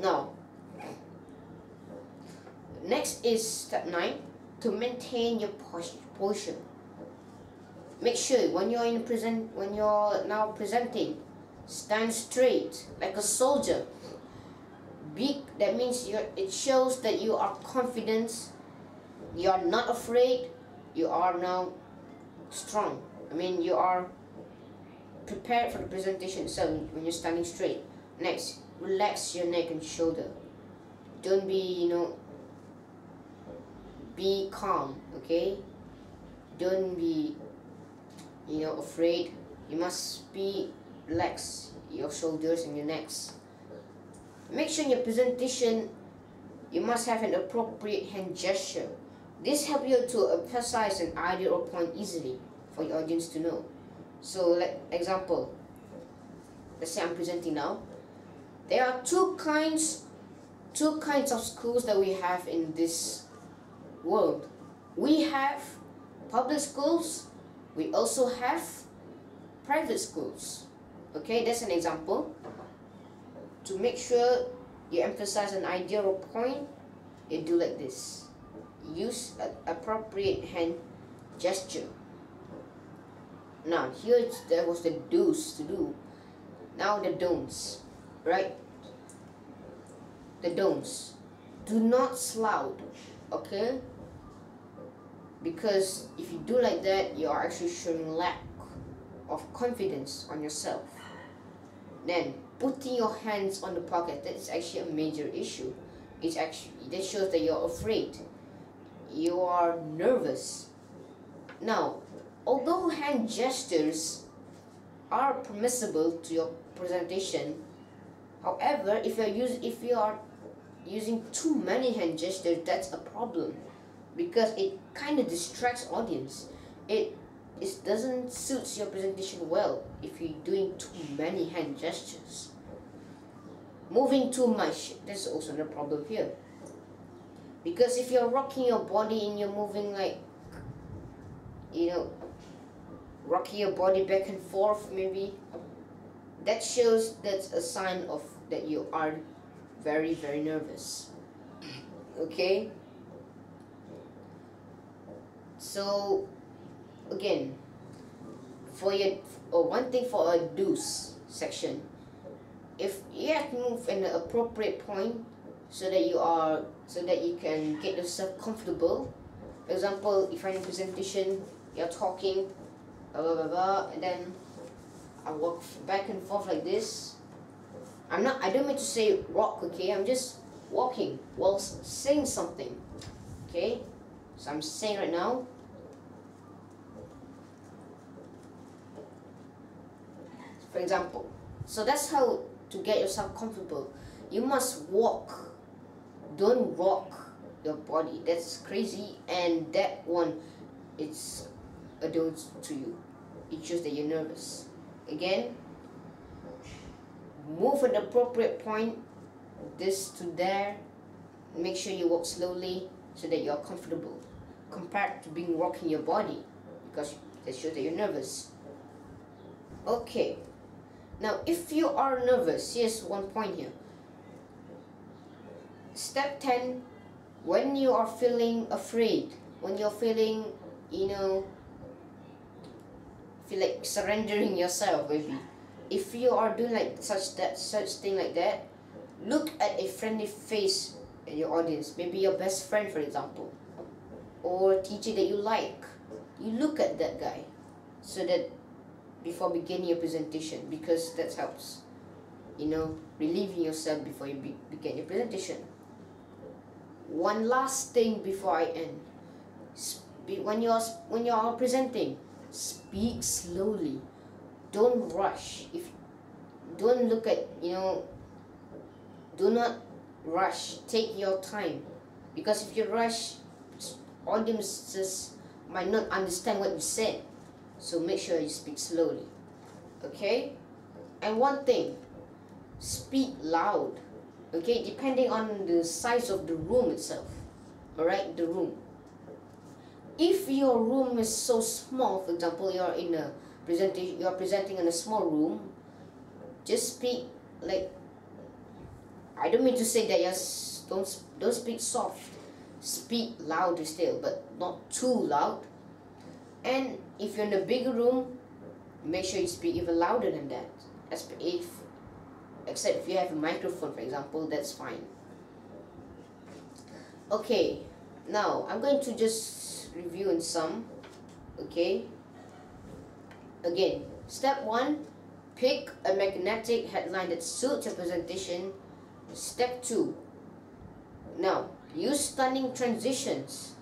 now next is step 9 to maintain your posture make sure when you're in present when you're now presenting stand straight like a soldier. Big that means you it shows that you are confident you are not afraid you are now strong. I mean you are prepared for the presentation so when you're standing straight. Next relax your neck and shoulder. Don't be you know be calm okay? Don't be you know afraid. You must be relax your shoulders and your necks. Make sure in your presentation you must have an appropriate hand gesture. This helps you to emphasize an idea or point easily for your audience to know. So like example let's say I'm presenting now there are two kinds two kinds of schools that we have in this world. We have public schools we also have private schools. Okay that's an example. To make sure you emphasize an idea or point you do like this. Use an appropriate hand gesture. Now here there was the do's to do. Now the don'ts right? The don'ts. Do not slout okay? Because if you do like that you are actually showing lack of confidence on yourself. Then putting your hands on the pocket that is actually a major issue. It's actually that shows that you're afraid. You are nervous. Now although hand gestures are permissible to your presentation however if you're use if you are using too many hand gestures that's a problem because it kind of distracts audience. It it doesn't suit your presentation well if you're doing too many hand gestures. Moving too much that's also a problem here. Because if you're rocking your body and you're moving like you know rocking your body back and forth maybe that shows that's a sign of that you are very very nervous. Okay? So again for your or one thing for a do's section if you have to move in the appropriate point so that you are so that you can get yourself comfortable. For example if I'm in a presentation you're talking blah, blah, blah, blah, and then I walk back and forth like this. I'm not, I don't mean to say rock, okay? I'm just walking while saying something, okay? So I'm saying right now, for example. So that's how to get yourself comfortable. You must walk. Don't rock your body. That's crazy and that one it's a dose to you. It shows that you're nervous. Again, move at the appropriate point, this to there. Make sure you walk slowly so that you're comfortable. Compared to being rocking your body because that shows that you're nervous. Okay. Now, if you are nervous, here's one point here. Step 10, when you are feeling afraid, when you're feeling, you know, feel like surrendering yourself maybe if you are doing like such that such thing like that look at a friendly face in your audience. Maybe your best friend for example. Or teacher that you like. You look at that guy so that before beginning your presentation because that helps you know relieving yourself before you be begin your presentation. One last thing before I end. When you're when you're presenting speak slowly don't rush. If don't look at you know do not rush. Take your time. Because if you rush audiences might not understand what you said. So make sure you speak slowly. Okay? And one thing speak loud. Okay? Depending on the size of the room itself. All right the room. If your room is so small for example you're in a presentation you're presenting in a small room just speak like I don't mean to say that yes, don't don't speak soft, speak louder still, but not too loud. And if you're in a bigger room, make sure you speak even louder than that. As if, except if you have a microphone, for example, that's fine. Okay, now I'm going to just review in some. Okay. Again, step one, pick a magnetic headline that suits your presentation. Step two, now use stunning transitions.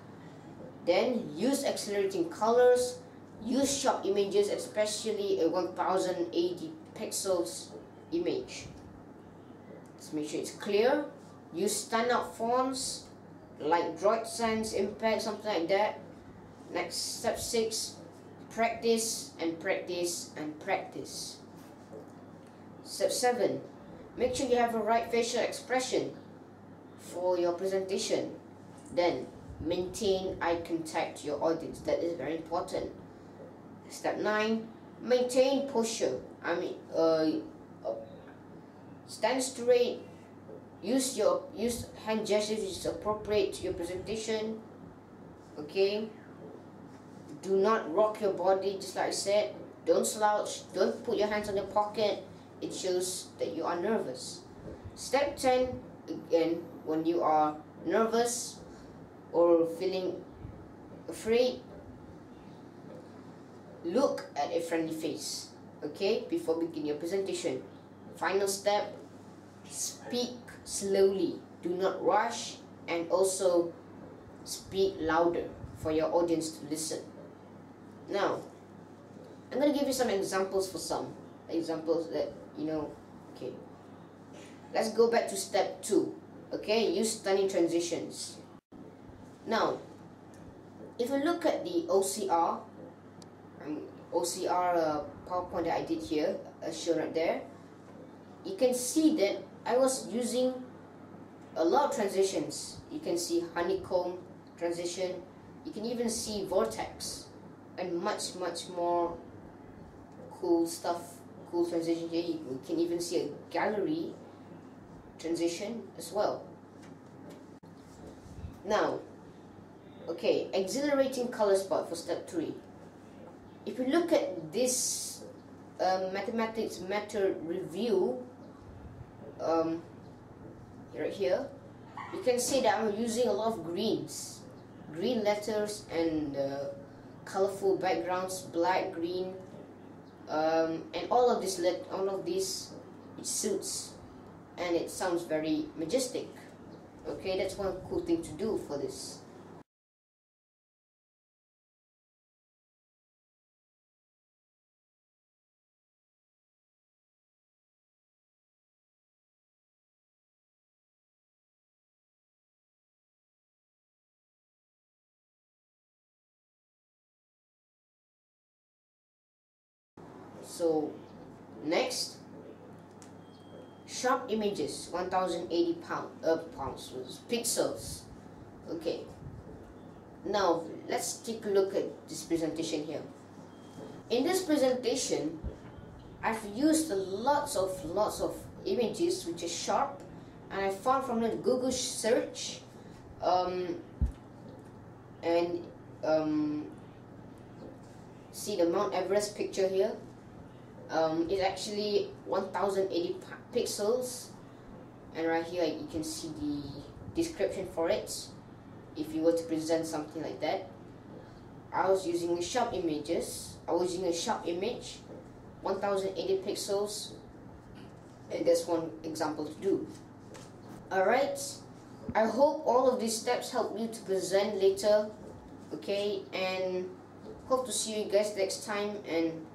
Then use accelerating colors. Use sharp images, especially a 1080 pixels image. Let's make sure it's clear. Use standout fonts like Droid Sans, Impact, something like that. Next, step six, practice and practice and practice. Step seven, make sure you have a right facial expression for your presentation. Then, maintain eye contact to your audience. That is very important. Step nine, maintain posture. I mean, uh, stand straight use your use hand gestures is appropriate to your presentation okay do not rock your body just like I said. Don't slouch. Don't put your hands on your pocket. It shows that you are nervous. Step 10 again when you are nervous or feeling afraid look at a friendly face okay before begin your presentation. Final step speak slowly. Do not rush and also speak louder for your audience to listen now i'm going to give you some examples for some. Examples that you know okay. Let's go back to step two okay? Use stunning transitions. Now if you look at the ocr um, ocr uh, powerpoint that i did here uh, shown right there you can see that I was using a lot of transitions. You can see honeycomb transition. You can even see vortex and much, much more cool stuff, cool transition here. You can even see a gallery transition as well. Now, okay, exhilarating color spot for step three. If you look at this uh, mathematics matter review um, right here you can see that I'm using a lot of greens green letters and uh, colorful backgrounds black green um, and all of this let all of this it suits and it sounds very majestic. Okay that's one cool thing to do for this so next. Sharp images 1080 pound uh, pounds pixels. Okay. Now let's take a look at this presentation here. In this presentation I've used lots of lots of images which are sharp and I found from the Google search um, and um, see the Mount Everest picture here um, it's actually 1080 pixels. And right here you can see the description for it if you were to present something like that. I was using sharp images. I was using a sharp image 1080 pixels. And that's one example to do. Alright. I hope all of these steps help you to present later okay? And hope to see you guys next time. And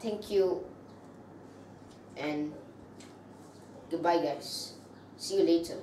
thank you and goodbye guys. See you later